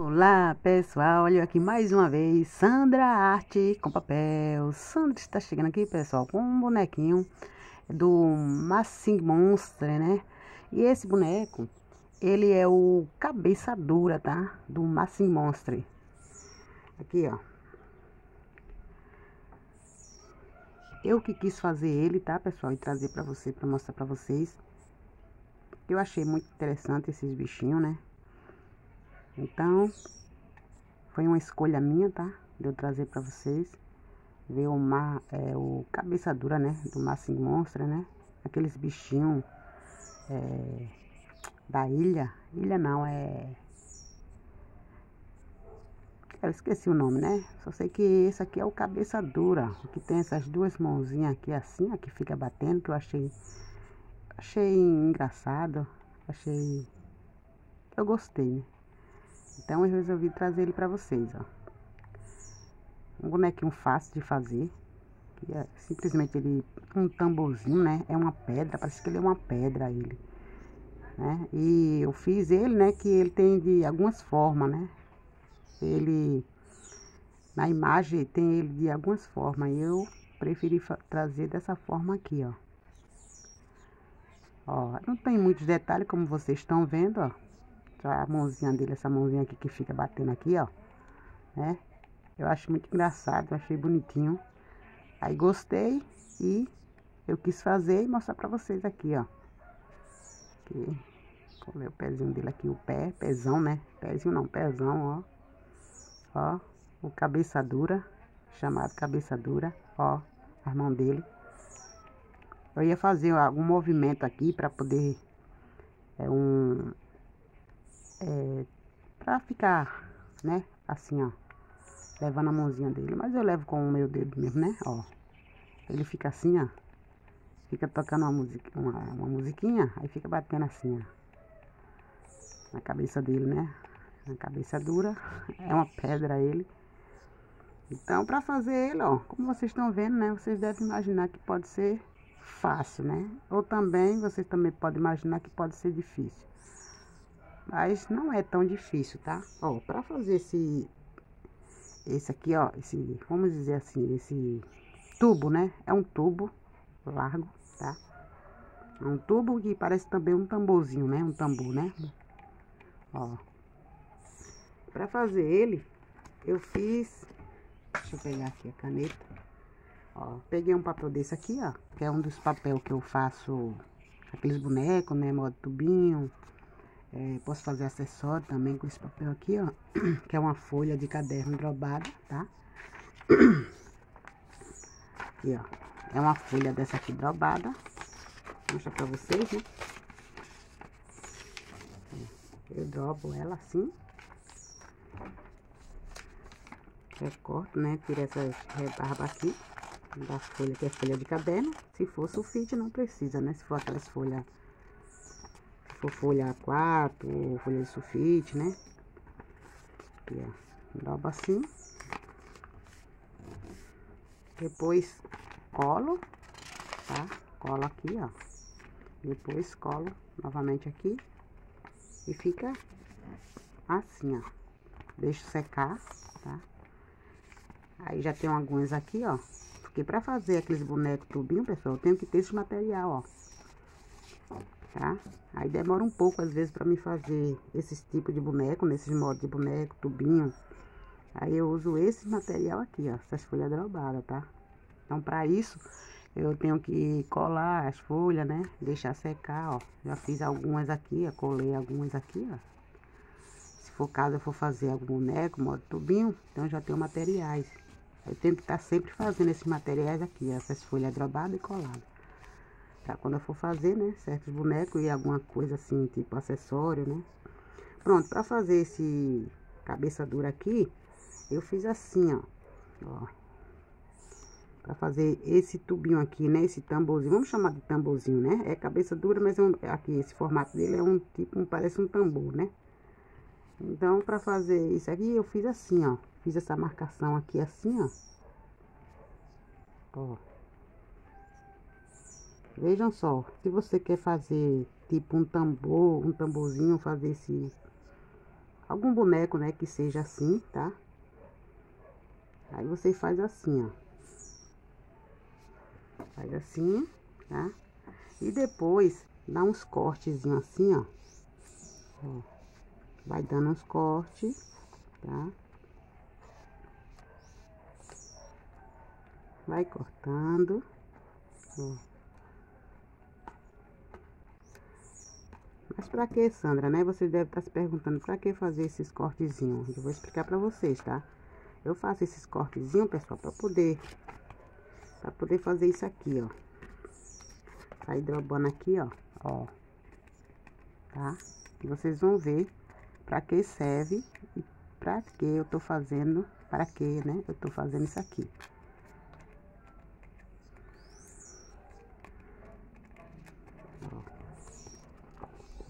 Olá pessoal, olha aqui mais uma vez, Sandra Arte com papel. Sandra está chegando aqui pessoal com um bonequinho do Massing Monster, né? E esse boneco, ele é o cabeça dura, tá? Do Massing Monster. Aqui ó. Eu que quis fazer ele, tá pessoal? E trazer pra você, pra mostrar pra vocês. Eu achei muito interessante esses bichinhos, né? Então, foi uma escolha minha, tá? De eu trazer pra vocês. Ver o mar, é, o cabeça dura, né? Do Massing Monstro, né? Aqueles bichinhos é, da ilha. Ilha não, é... Eu esqueci o nome, né? Só sei que esse aqui é o cabeça dura. Que tem essas duas mãozinhas aqui assim, ó, que fica batendo, que eu achei... Achei engraçado. Achei... Eu gostei, né? Então eu resolvi trazer ele para vocês, ó. Um bonequinho fácil de fazer. É simplesmente ele, um tamborzinho, né? É uma pedra, parece que ele é uma pedra ele. Né? E eu fiz ele, né? Que ele tem de algumas formas, né? Ele, na imagem tem ele de algumas formas. Eu preferi trazer dessa forma aqui, ó. Ó, não tem muitos detalhes como vocês estão vendo, ó a mãozinha dele, essa mãozinha aqui que fica batendo aqui, ó. Né? Eu acho muito engraçado, achei bonitinho. Aí gostei e eu quis fazer e mostrar pra vocês aqui, ó. Aqui, colei o pezinho dele aqui, o pé, pezão, né? Pezinho não, pezão, ó. Ó, o cabeça dura, chamado cabeça dura, ó, a mão dele. Eu ia fazer algum movimento aqui pra poder, é um, é, pra ficar, né, assim, ó, levando a mãozinha dele. Mas eu levo com o meu dedo mesmo, né, ó. Ele fica assim, ó, fica tocando uma, musica, uma, uma musiquinha, aí fica batendo assim, ó, na cabeça dele, né. Na cabeça dura, é uma pedra ele. Então, para fazer ele, ó, como vocês estão vendo, né, vocês devem imaginar que pode ser fácil, né? Ou também, vocês também podem imaginar que pode ser difícil. Mas não é tão difícil, tá? Ó, pra fazer esse... Esse aqui, ó, esse... Vamos dizer assim, esse tubo, né? É um tubo largo, tá? É um tubo que parece também um tamborzinho, né? Um tambor, né? Ó. Pra fazer ele, eu fiz... Deixa eu pegar aqui a caneta. Ó, peguei um papel desse aqui, ó. Que é um dos papéis que eu faço aqueles bonecos, né? Modo tubinho, é, posso fazer acessório também com esse papel aqui, ó. Que é uma folha de caderno dobrada, tá? Aqui, ó. É uma folha dessa aqui dobrada. Vou mostrar pra vocês, né? Eu dobro ela assim. Recorto, né? Tira essas rebarbas aqui da folha, que é folha de caderno. Se for sulfite, não precisa, né? Se for aquelas folhas for folha A4 ou folha de sulfite, né? Aqui, ó. Dobra assim. Depois colo, tá? Colo aqui, ó. Depois colo novamente aqui. E fica assim, ó. Deixo secar, tá? Aí já tem alguns aqui, ó. Porque pra fazer aqueles bonecos tubinho, pessoal, eu tenho que ter esse material, ó tá? Aí demora um pouco, às vezes, pra me fazer esses tipos de boneco, nesses modos de boneco, tubinho. Aí eu uso esse material aqui, ó, essas folhas drobadas, tá? Então, pra isso, eu tenho que colar as folhas, né? Deixar secar, ó. Já fiz algumas aqui, ó, colei algumas aqui, ó. Se for caso eu for fazer algum boneco, modo tubinho, então já tenho materiais. Eu tenho que estar tá sempre fazendo esses materiais aqui, ó, essas folhas drobadas e coladas tá? Quando eu for fazer, né, certos bonecos e alguma coisa assim, tipo acessório, né? Pronto, pra fazer esse cabeça dura aqui, eu fiz assim, ó. Ó. Pra fazer esse tubinho aqui, né, esse tamborzinho, vamos chamar de tamborzinho, né? É cabeça dura, mas é um, aqui, esse formato dele é um tipo, um, parece um tambor, né? Então, pra fazer isso aqui, eu fiz assim, ó. Fiz essa marcação aqui assim, ó. Ó. Vejam só, se você quer fazer tipo um tambor, um tamborzinho, fazer esse algum boneco, né, que seja assim, tá? Aí você faz assim, ó. Faz assim, tá? E depois dá uns cortezinhos assim, ó. ó. Vai dando uns cortes, tá? Vai cortando, ó. Mas pra que, Sandra, né? Você deve estar tá se perguntando pra que fazer esses cortezinhos. Eu vou explicar pra vocês, tá? Eu faço esses cortezinhos, pessoal, pra poder... Pra poder fazer isso aqui, ó. Sair drobando aqui, ó. Ó. Tá? E vocês vão ver pra que serve e pra que eu tô fazendo... Para que, né? Eu tô fazendo isso aqui.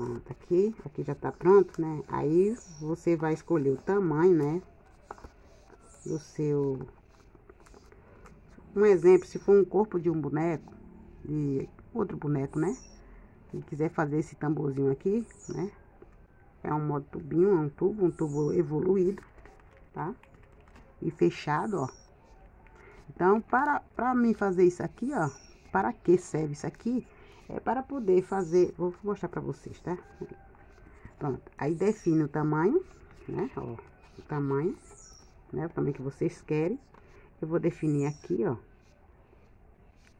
Pronto, aqui, aqui já tá pronto, né? Aí, você vai escolher o tamanho, né? Do seu... Um exemplo, se for um corpo de um boneco, de outro boneco, né? E quiser fazer esse tamborzinho aqui, né? É um modo tubinho, é um tubo, um tubo evoluído, tá? E fechado, ó. Então, para, para mim fazer isso aqui, ó, para que serve isso aqui? É para poder fazer, vou mostrar para vocês, tá? Pronto, aí define o tamanho, né? Ó, o tamanho, né? O tamanho que vocês querem. Eu vou definir aqui, ó.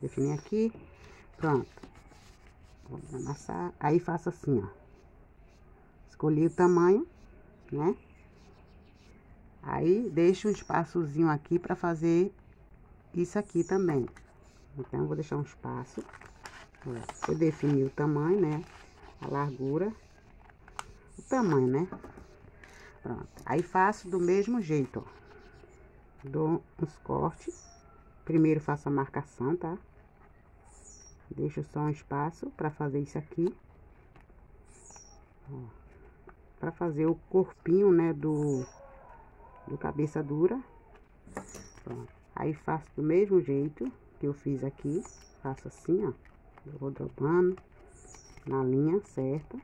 Definir aqui, pronto. Vou amassar, aí faço assim, ó. Escolhi o tamanho, né? Aí, deixo um espaçozinho aqui para fazer isso aqui também. Então, vou deixar um espaço. Eu defini o tamanho, né? A largura. O tamanho, né? Pronto. Aí faço do mesmo jeito, ó. Dou uns cortes. Primeiro faço a marcação, tá? Deixo só um espaço para fazer isso aqui. Ó. Pra fazer o corpinho, né, do, do cabeça dura. Pronto. Aí faço do mesmo jeito que eu fiz aqui. Faço assim, ó. Eu vou dobrando na linha certa.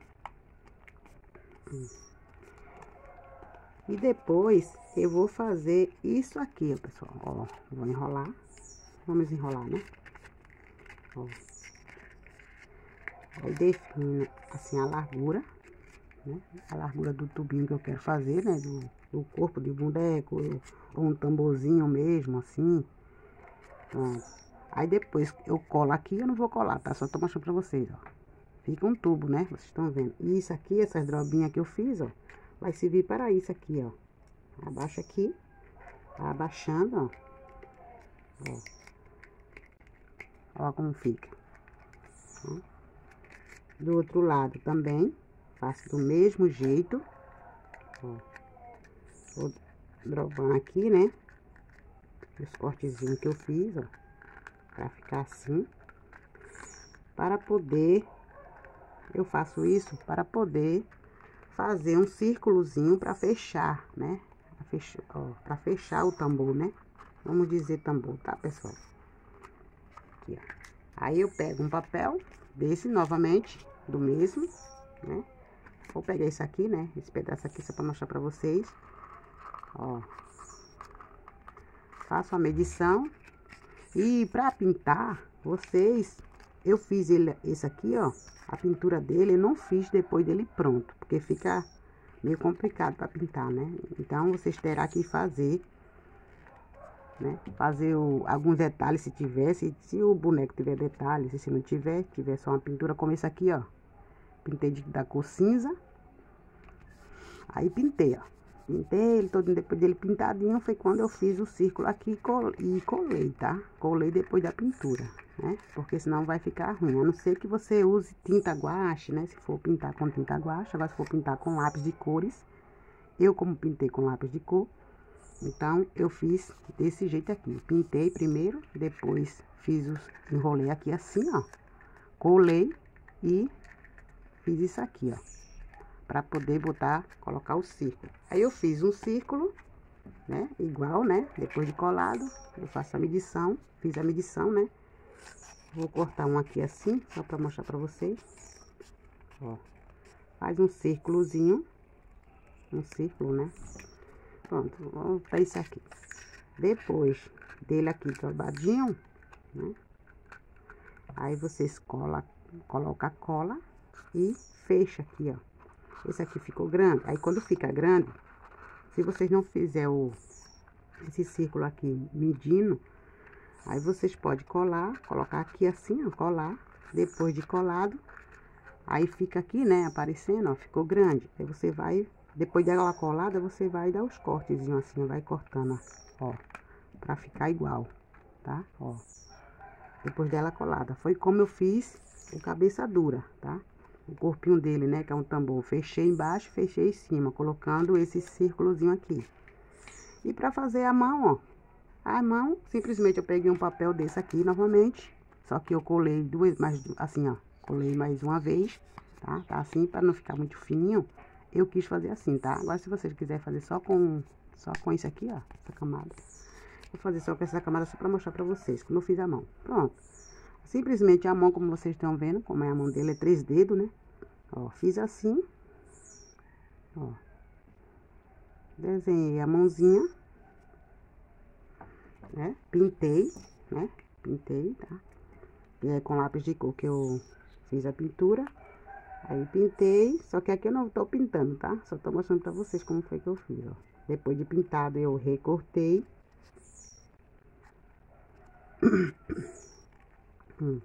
E depois eu vou fazer isso aqui, ó, pessoal. Ó, vou enrolar. Vamos enrolar, né? Ó. Aí defino assim a largura, né? A largura do tubinho que eu quero fazer, né? Do, do corpo de boneco, ou um tamborzinho mesmo, assim. Pronto. Aí depois eu colo aqui, eu não vou colar, tá? Só tô mostrando pra vocês, ó. Fica um tubo, né? Vocês estão vendo. E isso aqui, essas drobinhas que eu fiz, ó. Vai servir para isso aqui, ó. Abaixa aqui. Tá abaixando, ó. Ó. Ó como fica. Ó. Do outro lado também. Faço do mesmo jeito. Ó. Vou drobando aqui, né? Os cortezinhos que eu fiz, ó para ficar assim. Para poder, eu faço isso para poder fazer um círculozinho para fechar, né? Para fechar, ó, fechar o tambor, né? Vamos dizer tambor, tá, pessoal? Aqui, ó. Aí eu pego um papel desse novamente, do mesmo, né? Vou pegar esse aqui, né? Esse pedaço aqui só para mostrar para vocês. Ó. Faço a medição e para pintar, vocês, eu fiz ele, esse aqui, ó, a pintura dele, eu não fiz depois dele pronto, porque fica meio complicado para pintar, né? Então, vocês terão que fazer, né? Fazer o, alguns detalhes se tiver, se, se o boneco tiver detalhes, se não tiver, tiver só uma pintura como esse aqui, ó. Pintei de, da cor cinza. Aí pintei, ó. Pintei ele todo, depois dele pintadinho, foi quando eu fiz o círculo aqui e colei, tá? Colei depois da pintura, né? Porque senão vai ficar ruim, a não ser que você use tinta guache, né? Se for pintar com tinta guache, agora se for pintar com lápis de cores, eu como pintei com lápis de cor, então eu fiz desse jeito aqui. Pintei primeiro, depois fiz os, enrolei aqui assim, ó. Colei e fiz isso aqui, ó para poder botar, colocar o círculo. Aí eu fiz um círculo, né, igual, né, depois de colado, eu faço a medição, fiz a medição, né. Vou cortar um aqui assim, só para mostrar para vocês. Ó, faz um círculozinho, Um círculo, né? Pronto, vamos para isso aqui. Depois dele aqui dobradinho, né? Aí vocês cola, coloca a cola e fecha aqui, ó. Esse aqui ficou grande. Aí quando fica grande, se vocês não fizer o esse círculo aqui medindo, aí vocês podem colar, colocar aqui assim, ó, colar. Depois de colado, aí fica aqui, né, aparecendo, ó, ficou grande. Aí você vai, depois dela colada, você vai dar os cortezinhos assim, vai cortando, ó, pra ficar igual, tá? Ó, depois dela colada. Foi como eu fiz o cabeça dura, tá? O corpinho dele, né, que é um tambor. Fechei embaixo, fechei em cima, colocando esse círculozinho aqui. E para fazer a mão, ó, a mão, simplesmente eu peguei um papel desse aqui novamente, só que eu colei duas, mais assim, ó, colei mais uma vez, tá? Tá assim, para não ficar muito fininho, eu quis fazer assim, tá? Agora, se vocês quiserem fazer só com, só com isso aqui, ó, essa camada, vou fazer só com essa camada só para mostrar para vocês como eu fiz a mão. Pronto. Simplesmente a mão, como vocês estão vendo, como é a mão dele, é três dedos, né? Ó, fiz assim, ó. Desenhei a mãozinha, né? Pintei, né? Pintei, tá? E é com lápis de cor que eu fiz a pintura. Aí pintei, só que aqui eu não tô pintando, tá? Só tô mostrando pra vocês como foi que eu fiz, ó. Depois de pintado eu recortei. hum.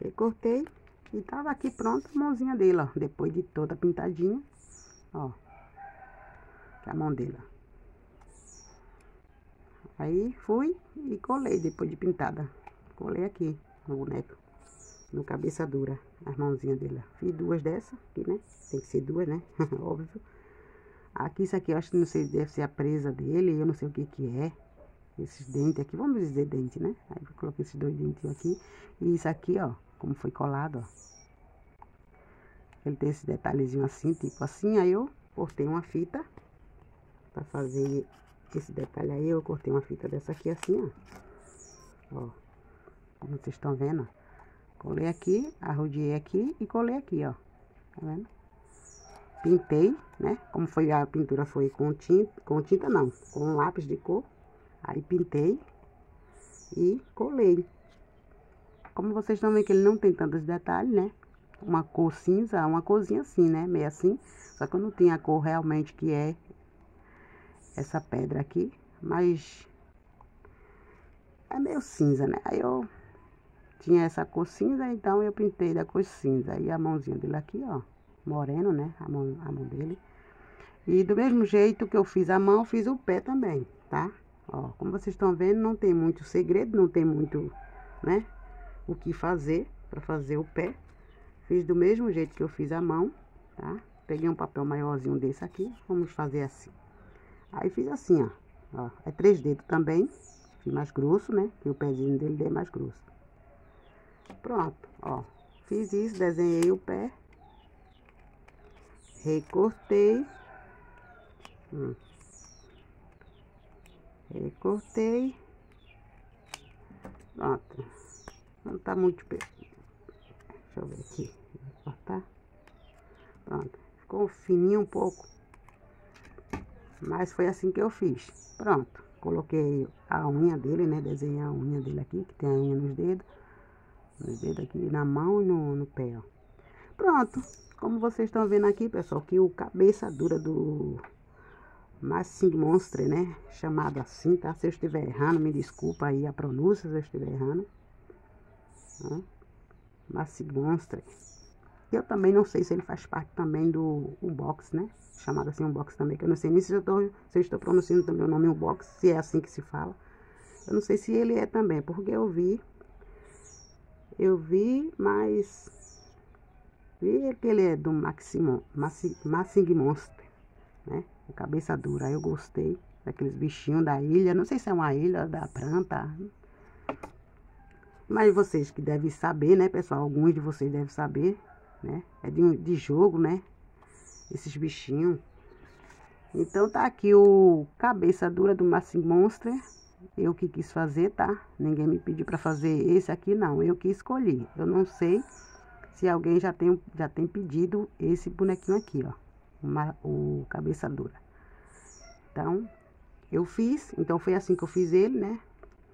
Recortei e tava aqui pronto a mãozinha dele, ó. Depois de toda pintadinha, ó. Que é a mão dele, ó. Aí fui e colei depois de pintada. Colei aqui no boneco, no cabeça dura, as mãozinhas dele. Fiz duas dessas aqui, né? Tem que ser duas, né? Óbvio. Aqui, isso aqui, eu acho que não sei, deve ser a presa dele, eu não sei o que que é. Esses dentes aqui, vamos dizer dente, né? Aí eu coloquei esses dois dentes aqui. E isso aqui, ó, como foi colado, ó. Ele tem esse detalhezinho assim, tipo assim, aí eu cortei uma fita pra fazer esse detalhe aí, eu cortei uma fita dessa aqui assim, ó. Ó. Como vocês estão vendo, Colei aqui, arrodeei aqui e colei aqui, ó. Tá vendo? Pintei, né? Como foi a pintura foi com tinta, com tinta não, com lápis de cor. Aí pintei e colei. Como vocês estão vendo que ele não tem tantos detalhes, né? Uma cor cinza, uma corzinha assim, né? Meio assim. Só que eu não tinha a cor realmente que é essa pedra aqui, mas é meio cinza, né? Aí eu tinha essa cor cinza, então eu pintei da cor cinza. E a mãozinha dele aqui, ó, moreno, né? A mão, a mão dele. E do mesmo jeito que eu fiz a mão, fiz o pé também, tá? Ó, como vocês estão vendo, não tem muito segredo, não tem muito, né? O que fazer para fazer o pé. Fiz do mesmo jeito que eu fiz a mão, tá? Peguei um papel maiorzinho desse aqui, vamos fazer assim. Aí fiz assim, ó. ó é três dedos também. Fiz mais grosso, né? Que o pezinho dele é mais grosso. Pronto, ó. Fiz isso, desenhei o pé. Recortei. Hum. Recortei. Pronto. Não tá muito... Deixa eu ver aqui. Vou cortar. Pronto. Ficou fininho um pouco. Mas foi assim que eu fiz. Pronto. Coloquei a unha dele, né? Desenhei a unha dele aqui, que tem a unha nos dedos. Nos dedos aqui, na mão e no, no pé, ó. Pronto. Como vocês estão vendo aqui, pessoal, que o cabeça dura do Massing Monster, né? Chamado assim, tá? Se eu estiver errando, me desculpa aí a pronúncia se eu estiver errando. Massing Monster. Eu também não sei se ele faz parte também do Unbox, né? Chamado assim Unbox também, que eu não sei nem se eu, tô, se eu estou pronunciando também o nome Unbox, se é assim que se fala. Eu não sei se ele é também, porque eu vi, eu vi, mas vi que ele é do Maximum, Massing Monster, né? O cabeça dura, eu gostei daqueles bichinhos da ilha, não sei se é uma ilha da planta, mas vocês que devem saber, né, pessoal? Alguns de vocês devem saber né? É de, de jogo, né? Esses bichinhos. Então tá aqui o cabeça dura do Massing Monster. Eu que quis fazer, tá? Ninguém me pediu para fazer esse aqui, não. Eu que escolhi. Eu não sei se alguém já tem, já tem pedido esse bonequinho aqui, ó. Uma, o cabeça dura. Então, eu fiz, então foi assim que eu fiz ele, né?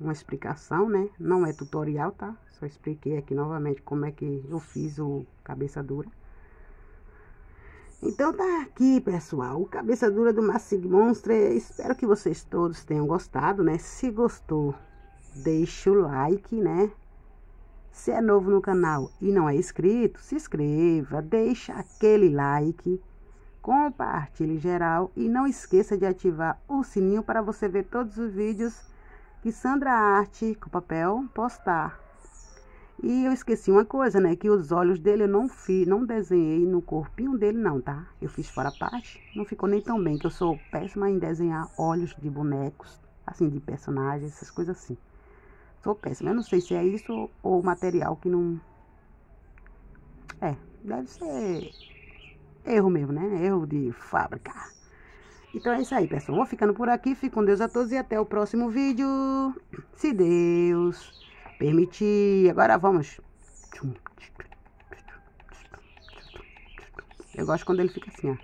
Uma explicação, né? Não é tutorial, tá? Só expliquei aqui novamente como é que eu fiz o cabeça dura. Então tá aqui, pessoal, o cabeça dura do Massig Monster. Espero que vocês todos tenham gostado, né? Se gostou, deixa o like, né? Se é novo no canal e não é inscrito, se inscreva, deixa aquele like, compartilhe geral e não esqueça de ativar o sininho para você ver todos os vídeos que Sandra Arte com papel postar. E eu esqueci uma coisa, né? Que os olhos dele eu não fiz, não desenhei no corpinho dele, não, tá? Eu fiz fora parte. Não ficou nem tão bem, que eu sou péssima em desenhar olhos de bonecos, assim, de personagens, essas coisas assim. Sou péssima. Eu não sei se é isso ou material que não. É, deve ser erro mesmo, né? Erro de fábrica. Então é isso aí, pessoal. Vou ficando por aqui. Fique com Deus a todos e até o próximo vídeo. Se Deus Permitir. Agora vamos. Eu gosto quando ele fica assim, ó.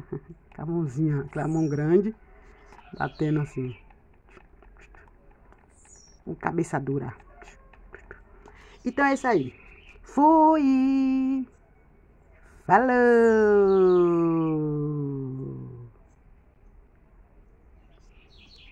Com a mãozinha, aquela mão grande, batendo assim. Com cabeça dura. Então é isso aí. Fui! Falou!